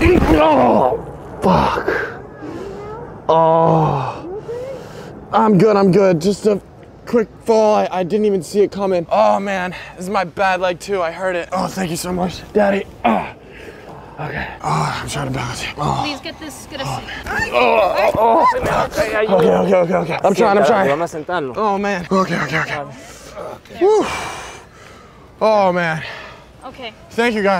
Oh, fuck. Oh. I'm good, I'm good. Just a quick fall. I, I didn't even see it coming. Oh, man. This is my bad leg, too. I heard it. Oh, thank you so much, Daddy. Oh. Okay. Oh, I'm trying to balance it. Oh. Please get this, get. Oh. oh, oh, Okay, okay, okay, okay. I'm trying, I'm trying. Oh, man. Okay, okay, okay. Oh, man. Okay. Thank you, guys.